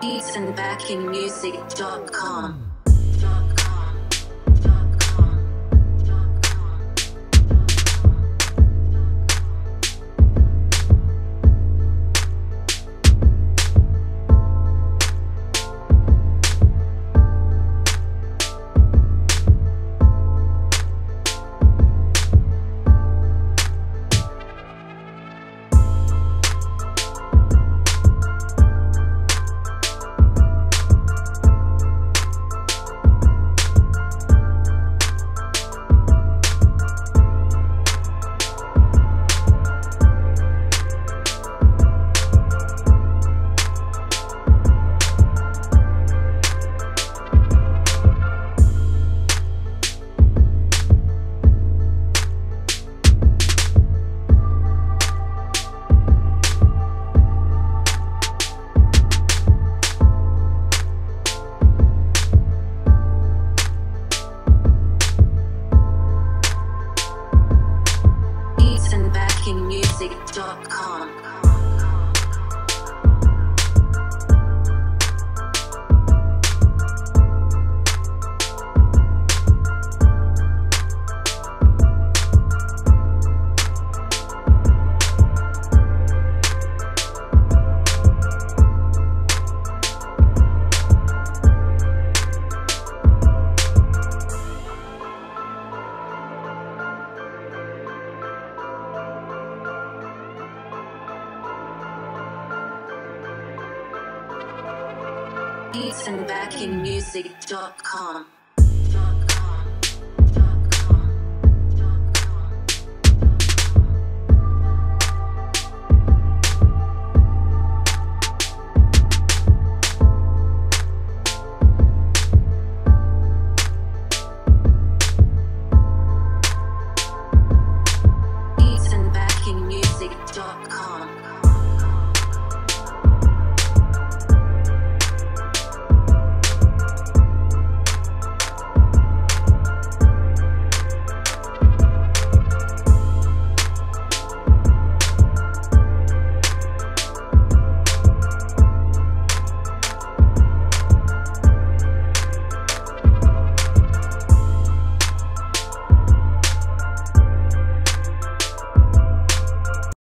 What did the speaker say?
beatsandbackingmusic.com. beatsandbackingmusic.com. beatsandbackingmusic.com.